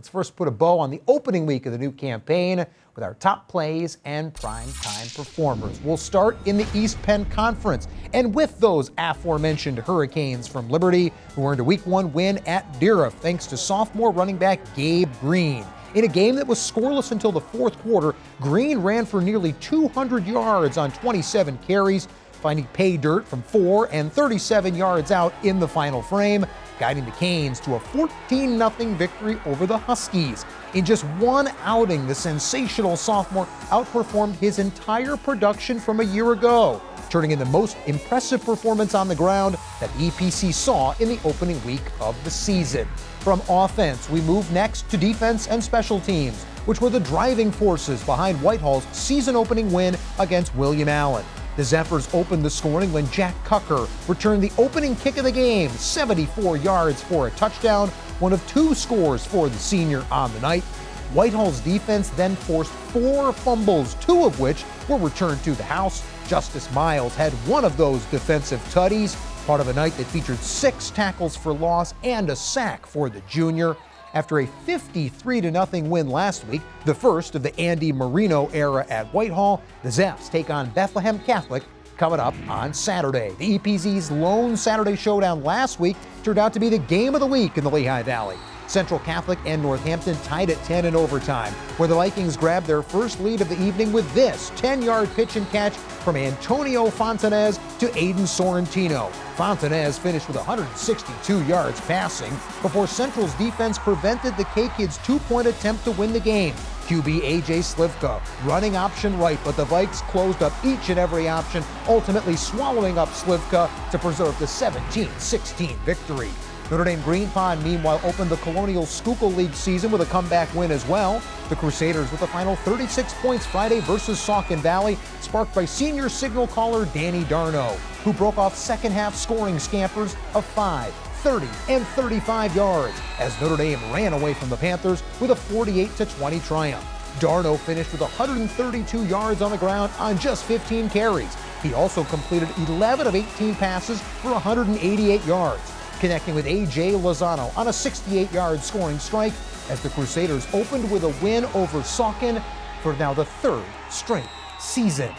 Let's first put a bow on the opening week of the new campaign with our top plays and primetime performers. We'll start in the East Penn Conference and with those aforementioned Hurricanes from Liberty, who earned a Week 1 win at Dieruff thanks to sophomore running back Gabe Green. In a game that was scoreless until the fourth quarter, Green ran for nearly 200 yards on 27 carries, finding pay dirt from 4 and 37 yards out in the final frame guiding the Canes to a 14 0 victory over the Huskies. In just one outing, the sensational sophomore outperformed his entire production from a year ago, turning in the most impressive performance on the ground that EPC saw in the opening week of the season. From offense, we move next to defense and special teams, which were the driving forces behind Whitehall's season opening win against William Allen. The Zephyrs opened the scoring when Jack Cucker returned the opening kick of the game, 74 yards for a touchdown, one of two scores for the senior on the night. Whitehall's defense then forced four fumbles, two of which were returned to the house. Justice Miles had one of those defensive tutties, part of a night that featured six tackles for loss and a sack for the junior after a 53 0 win last week, the first of the Andy Marino era at Whitehall. The Zepps take on Bethlehem Catholic coming up on Saturday. The EPC's lone Saturday showdown last week turned out to be the game of the week in the Lehigh Valley. Central Catholic and Northampton tied at 10 in overtime, where the Vikings grabbed their first lead of the evening with this 10 yard pitch and catch from Antonio Fontanez to Aiden Sorrentino. Fontanez finished with 162 yards passing before Central's defense prevented the K Kids' two point attempt to win the game. QB AJ Slivka running option right, but the Vikes closed up each and every option, ultimately swallowing up Slivka to preserve the 17 16 victory. Notre Dame Green Pond, meanwhile, opened the Colonial Schuylkill League season with a comeback win as well. The Crusaders with a final 36 points Friday versus Saucon Valley, sparked by senior signal caller Danny Darno, who broke off second half scoring scampers of 5, 30, and 35 yards as Notre Dame ran away from the Panthers with a 48 20 triumph. Darno finished with 132 yards on the ground on just 15 carries. He also completed 11 of 18 passes for 188 yards connecting with A.J. Lozano on a 68-yard scoring strike as the Crusaders opened with a win over Saucon for now the third straight season.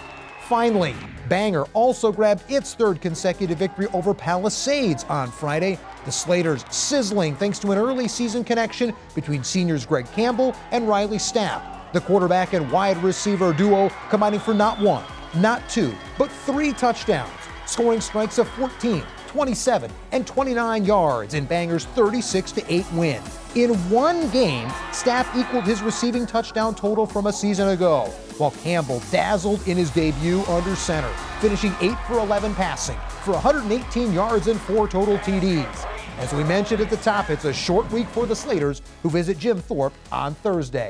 Finally, Bangor also grabbed its third consecutive victory over Palisades on Friday. The Slaters sizzling thanks to an early season connection between seniors Greg Campbell and Riley Stapp. The quarterback and wide receiver duo combining for not one, not two, but three touchdowns, scoring strikes of 14 27, and 29 yards in Bangor's 36 8 win. In one game, Stapp equaled his receiving touchdown total from a season ago, while Campbell dazzled in his debut under center, finishing 8 for 11 passing for 118 yards and four total TDs. As we mentioned at the top, it's a short week for the Slaters, who visit Jim Thorpe on Thursday.